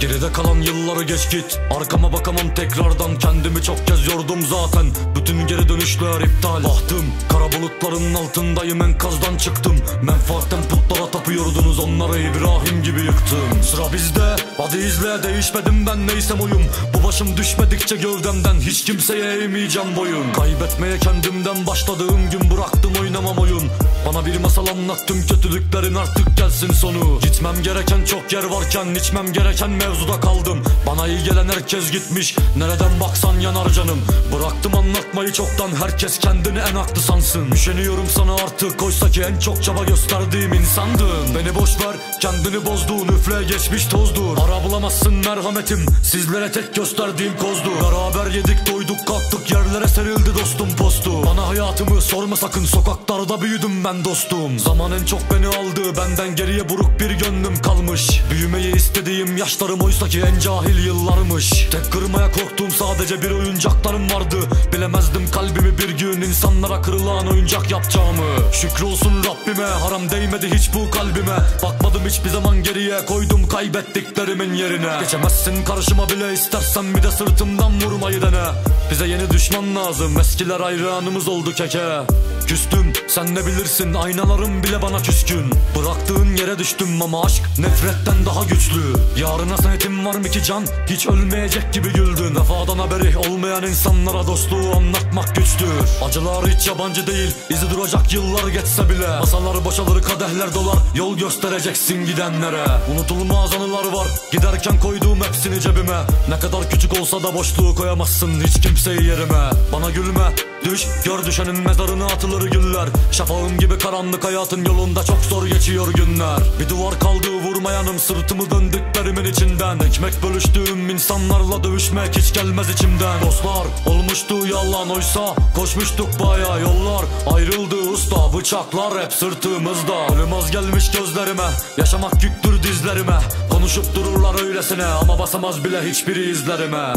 Geride kalan yılları geç git. Arkama bakamam tekrardan. Kendimi çok kez yordum zaten. Bütün geri dönüşler iptal. Bahtım kara bulutların altındayım Enkazdan çıktım. Menfaatten putlara tapıyordunuz. Onları İbrahim gibi yıktım. Sıra bizde. Hadi izle. Değişmedim ben. Neysem oyum Bu başım düşmedikçe gövdemden Hiç kimseye eğmeyeceğim boyun. Kaybetmeye kendimden başladığım gün Bıraktım oynamam oyun Bana bir masal anlattım Kötülüklerin artık gelsin sonu. Gitmem gereken çok yer varken içmem gereken mevzuda kaldım. Bana iyi gelen herkes gitmiş Nereden baksan yanar canım. Bıraktım anlatmayı çoktan Herkes kendini en haklı sansın. Üşeniyorum sana artık Oysa ki en çok çaba gösterdiğim insandın Beni boş ver kendini bozduğun Üfle geçmiş tozdur. Ara bulamazsın merhametim Sizlere tek gösterdiğim kozdur. Beraber yedik doyduk kalktık Yerlere serildi dostum postu. Bana hayatımı sorma sakın Sokaklarda büyüdüm ben dostum. Zaman en çok beni aldı Benden geriye buruk bir gönlüm kalmış. Büyümeyi istediğim yaşlarım oysa ki en cahil yıllarmış. Tek kırmaya korktuğum sadece bir oyuncaklarım vardı. Bilemezdim kalbimi bir gün insanlara kırılan oyuncak yapacağımı. Şükür olsun Rabbime haram değmedi hiç bu kalbime. Bakmadım hiçbir zaman geriye koydum kaybettiklerimin yerine. Geçemezsin karşıma bile istersen bir de sırtımdan vurmayı dene Bize yeni düşman lazım. Eskiler hayranımız oldu keke. Küstüm sen ne bilirsin? Aynalarım bile bana küskün. Bıraktığın yere düştüm ama aşk nefretten daha güçlü. Yarına senetim var mı ki can? Hiç ölmeyecek gibi güldün. Vefadan haberi olmayan insanlara dostluğu anlatmak güçtür. Acılar hiç yabancı değil. İzi duracak yıllar geçse bile. Masalar boşalır kadehler dolar. Yol göstereceksin gidenlere. Unutulmaz anılar var. Giderken koyduğum hepsini cebime. Ne kadar küçük olsa da boşluğu koyamazsın. Hiç kimseyi yerime. Bana gülme düş gör düşenin mezarına atılır güller. Şafağım gibi karanlık hayatın yolunda çok zor geçiyor günler. Bir duvar kaldı vurmayanım sırtımı döndüklerimin içinden. Ekmek bölüştüğüm insanlarla dövüşmek hiç gelmez içimden. Dostlar olmuştu yalan oysa koşmuştuk baya yollar. Ayrıldı usta bıçaklar hep sırtımızda. Ölüm gelmiş gözlerime yaşamak yüktür dizlerime. Konuşup dururlar öylesine ama basamaz bile hiçbiri izlerime